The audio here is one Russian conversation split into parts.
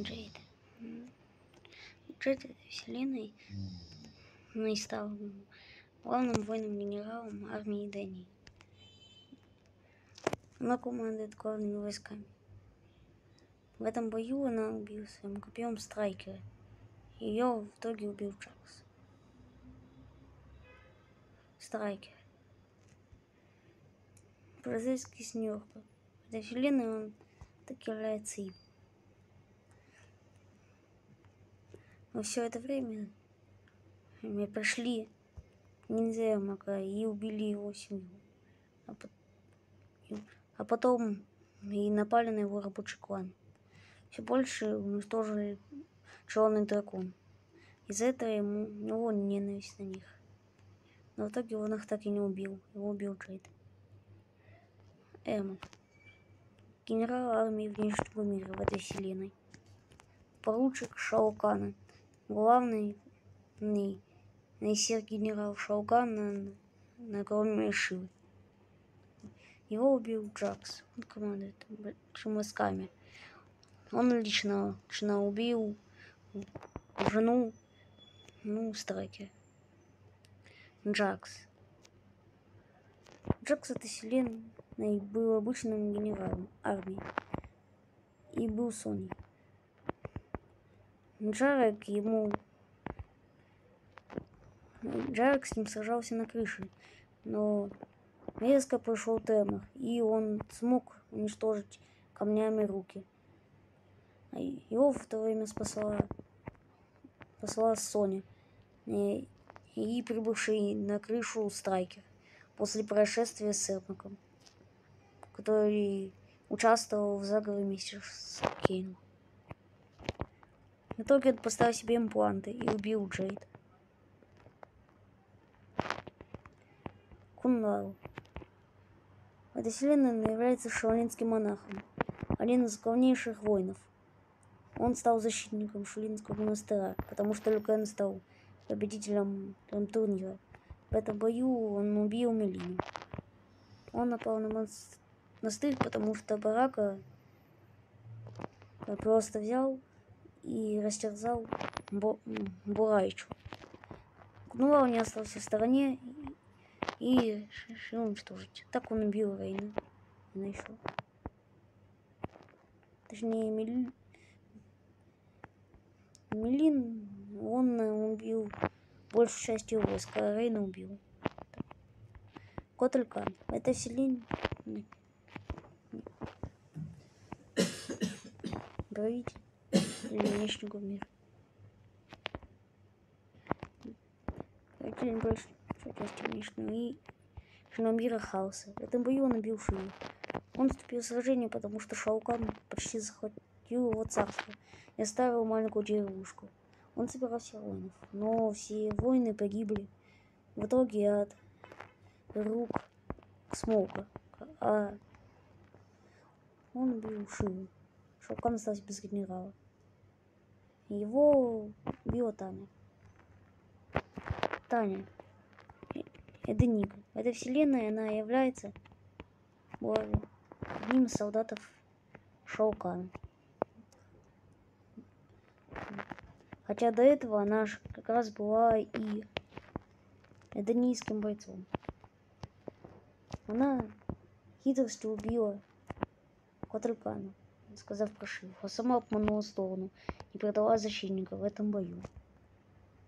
Джейд. Джейд этой вселенной ну, и стал главным воином-генералом армии Дании. Она командует главными войсками. В этом бою она убила своим копьем Страйкера. Ее в итоге убил Джакс. Страйкер. Полицейский с Нью-Йорка. В этой вселенной он так является им. Но все это время мы прошли ниндзя Мака и убили его семью. А, по- а потом и напали на его рабочий клан. Все больше уничтожили черный дракон. Из-за этого ему, у него ненависть на них. Но в итоге он их так и не убил. Его убил Джейд. Эмма. Генерал армии внешнего мира в этой вселенной. Поручик Шаукана. Главный ны- наисер генерал Шаукана на, на огромной Шивы. Его убил Джакс. Он командует войсками. Он лично, лично убил жену, ну, Страйкер. Джакс. Джакс этой вселенной был обычным генералом армии и был Соней. Джарек ему... Джарек с ним сражался на крыше, но резко пришел Темор, и он смог уничтожить камнями руки. А Его в то время спасла, спасла Соня и, и прибывший на крышу Страйкер после происшествия с Эрмаком, который участвовал в заговоре вместе с Кейном. В итоге он поставил себе импланты и убил Джейд. Кунлау. В этой вселенной он является шаолинским монахом, один из главнейших воинов. Он стал защитником Шулинского монастыря, потому что Люкен стал победителем турнира. В этом бою он убил Мелину. Он напал на монас- монастырь, потому что Барака просто взял и растерзал м, Бурайчу. Кунуау не остался в стороне и решил уничтожить. Так он убил Рейна. Еще. Точнее, Мели- Мелин, он убил большую часть его войска, а Рейна убил. Котелькан. Это вселенная. Правитель внешнего мира. Правитель большой части внешнего и мира хаоса. В этом бою он убил Шию. Он вступил в сражение, потому что Шаукан почти захватил его царство и оставил маленькую деревушку. Он собирал всех воинов, но все воины погибли в итоге от рук Смоука. А он убил Шиву. Шаукан остался без генерала. Его убила Таня. Таня. Э- Это Ника. В этой вселенной она является одним из солдатов Шаукана. Хотя до этого она ж как раз была и эдонийским бойцом. Она хитростью убила Сказав прошив, а сама обманула сторону и предала защитника в этом бою.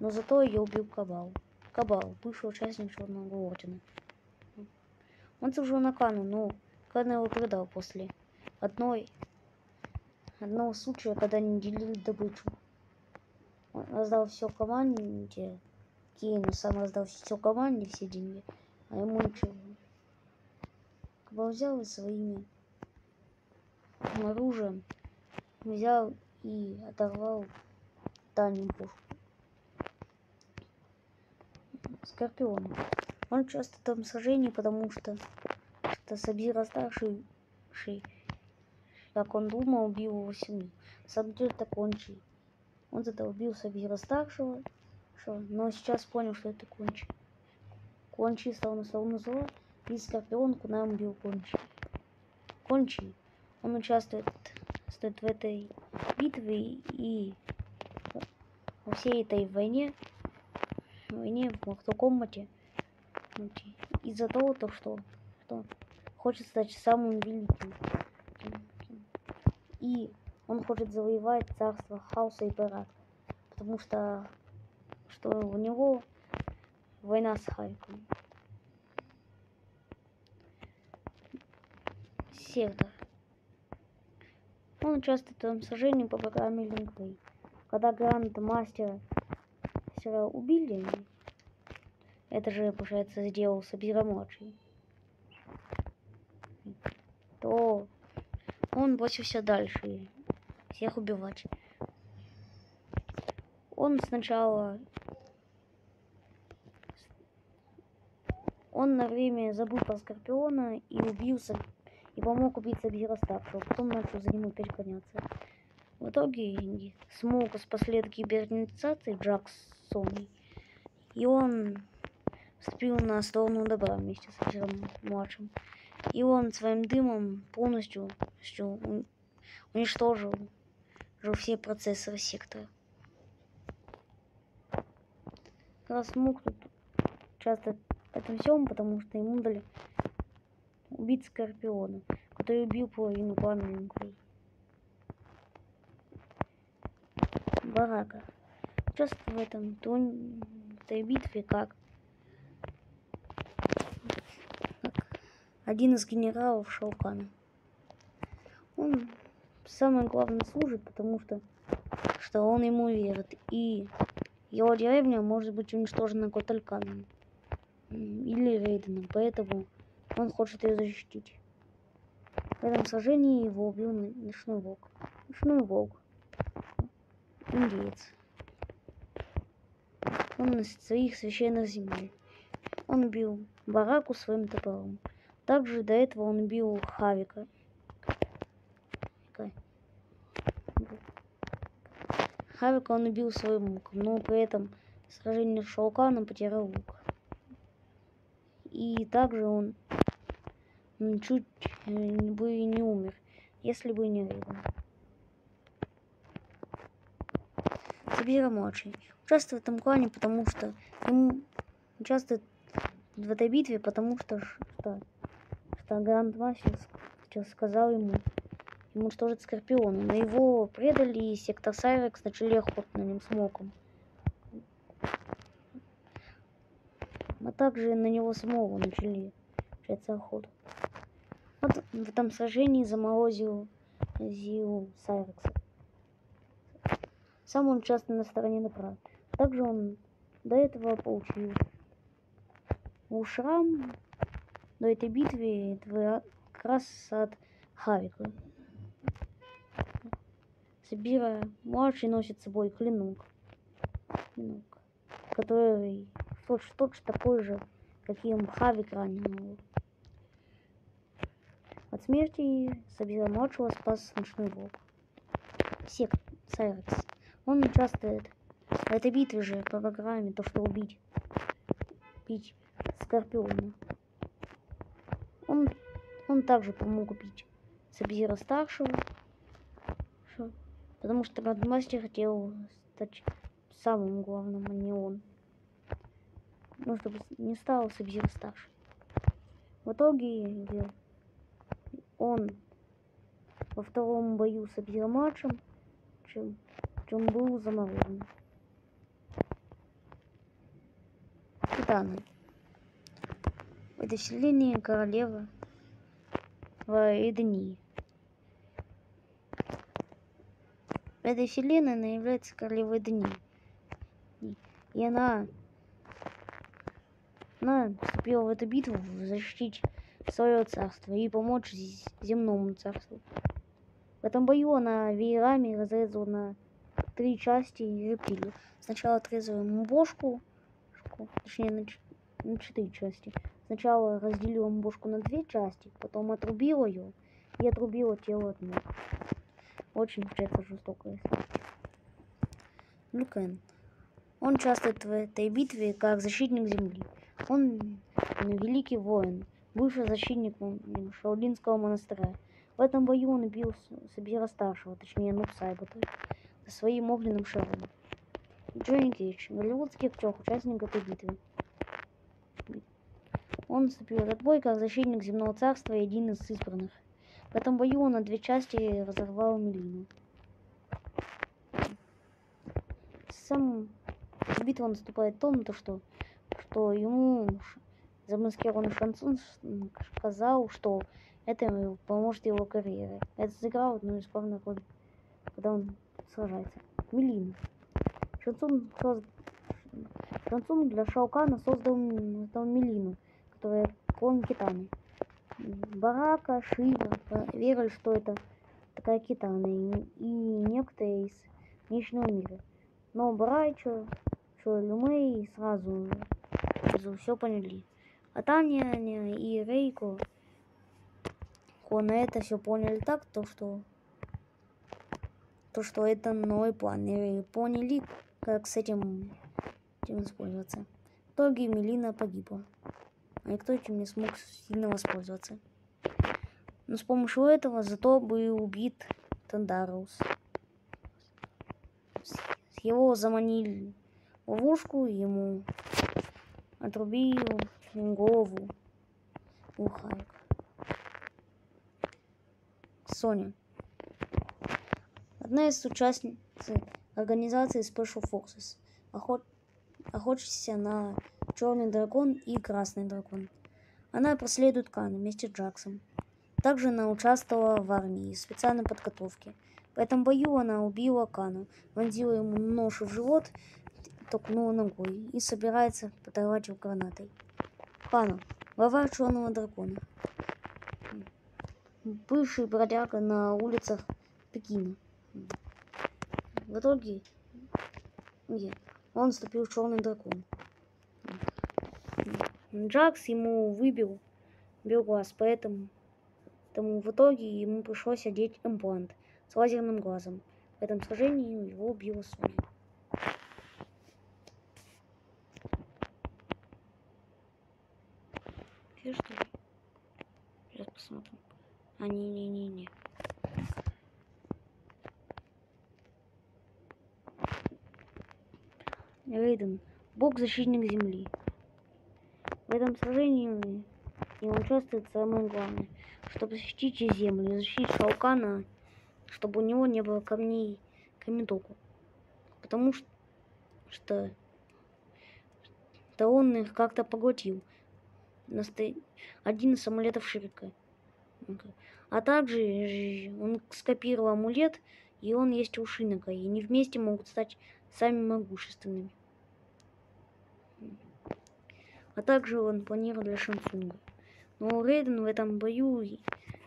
Но зато ее убил Кабал. Кабал, бывший участник Черного Ордена. Он служил на Кану, но Кан его предал после одной одного случая, когда они делили добычу. Он раздал все команде, Кейну сам раздал все команде, все деньги, а ему ничего. Кабал взял и своими оружием взял и оторвал Таню пушку. Скорпион. Он часто там сражении, потому что, что Сабзира старший, ши- как он думал, убил его семью. На самом деле это кончи. Он тогда убил Сабзира старшего, но сейчас понял, что это кончи. Кончи стал на сторону зла, и Скорпион нам убил кончи. Кончи. Он участвует участвует в этой битве и во всей этой войне, войне в Kombat, из-за того, то, что, что хочет стать самым великим. И он хочет завоевать царство хаоса и порядка, потому что, что у него война с Харьком. Сектор. Он участвует в сражении по программе Линквей. Когда Гранд Мастера убили, это же, получается, сделал Сабира младший, то он бросился дальше всех убивать. Он сначала... Он на время забыл про Скорпиона и убился, и помог Сабира Старшего, потом начал за ним переклоняться. В итоге смог спасли от кибернетизации Джаксони, и он вступил на сторону добра вместе с Сабиром младшим. И он своим дымом полностью уничтожил все процессоры сектора. Раз мог тут часто это всем, потому что ему дали убить Скорпиона, который убил половину пламенников. Барака. Часто в этом тон, этой битве как, один из генералов Шаукана. Он самое главное служит, потому что, что он ему верит. И его деревня может быть уничтожена Котальканом или Рейденом, поэтому он хочет ее защитить. В этом сражении его убил Ночной Волк. Ночной Волк. Индеец. Он на своих священных земель. Он убил Бараку своим топором. Также до этого он убил Хавика Харика он убил своим луком, но при этом в сражении с Шауканом потерял лук. И также он чуть э, бы не умер, если бы не Рейден. Сабира младший. Участвует в этом клане, потому что ему участвует в этой битве, потому что что, что Гранд Мастер сказал ему, уничтожить Скорпиона, но его предали, и сектор Сайрекс начали охоту на нем с моком. А также на него самого начали начаться охоту. Вот в этом сражении заморозил Зил Сайрекса. Сам он часто на стороне добра. Также он до этого получил у шрам до этой битвы как раз от Харика. Сабира младший носит с собой клинок, клинок который точно, точно такой же, каким Хавик ранил От смерти Сабира младшего спас ночной волк. Сек Сайрекс. Он участвует в этой битве же по программе, то что убить. Убить Скорпиона. Он, он также помог убить Сабира старшего Потому что Грандмастер хотел стать самым главным, а не он. Ну, чтобы не стал Сабзир старше. В итоге он во втором бою с Абзира младшим, чем, чем был заморожен. Титаны. В этой вселенной королева в Эдении. В этой она является королевой дней. И она, она вступила в эту битву свое царство и помочь земному царству. В этом бою она веерами разрезала на три части рептилию. Сначала отрезала ему бошку, точнее на, на четыре части. Сначала разделила ему бошку на две части, потом отрубила ее и отрубила тело от ног. Очень получается жестокая. Люкен. Он участвует в этой битве как защитник земли. Он великий воин, бывший защитник Шаолинского монастыря. В этом бою он убил Сабира Старшего, точнее Нуб Сайбата, со своим огненным шаром. Джонни Кейдж, голливудский актер, участник этой битвы. Он вступил в этот бой как защитник земного царства и один из избранных. В этом бою он на две части разорвал Мелину. Сам битва наступает в том, то, что, что ему замаскированный шансун сказал, что это поможет его карьере. Это сыграл одну из главных ролей, когда он сражается. Мелина. Шансун, соз... Шансун для Шаукана создал, создал Мелину которая клон Китаны. Барака, Шива верили, что это такая Китана и, и некоторые из внешнего мира. Но Барайчо, что Люмей сразу все поняли. А Таня и Рейко на это все поняли так, то что то, что это новый план. И поняли, как с этим, этим использоваться. В итоге Мелина погибла а никто этим не смог сильно воспользоваться. Но с помощью этого зато был убит Тандараус. Его заманили в ловушку, ему отрубил голову Ухайк. Соня. Одна из участниц организации Special Forces, охот... на черный дракон и красный дракон. Она преследует Кана вместе с Джаксом. Также она участвовала в армии и специальной подготовке. В этом бою она убила Кана, вонзила ему нож в живот, толкнула ногой и собирается подорвать его гранатой. Кана, глава черного дракона. Бывший бродяга на улицах Пекина. В итоге он вступил в черный дракон. Джакс ему выбил, бил глаз, поэтому, поэтому в итоге ему пришлось одеть имплант с лазерным глазом. В этом сражении его убила Соня. Где что ли? Сейчас посмотрим. А, не-не-не-не. Рейден. Бог-защитник Земли. В этом сражении не участвует самое главное, чтобы защитить землю, защитить Шаукана, чтобы у него не было камней камедоку. Потому что, что, что он их как-то поглотил. Один из самолетов Ширика. А также он скопировал амулет, и он есть у Шинока, и они вместе могут стать самыми могущественными. А также он планировал для Шансунга. Но Рейден в этом бою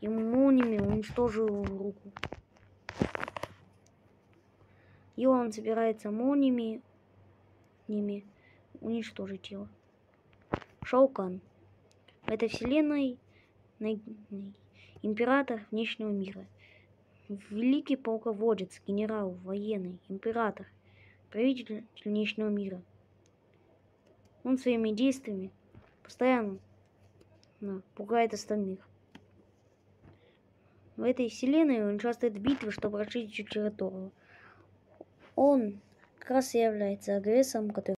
ему молниями уничтожил руку. И он собирается молниями ними уничтожить его. Шаукан. В этой вселенной император внешнего мира. Великий полководец, генерал, военный, император, правитель внешнего мира. Он своими действиями постоянно ну, пугает остальных. В этой вселенной он участвует в битве, чтобы расширить территорию. Он как раз и является агрессором, который